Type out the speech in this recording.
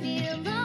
feel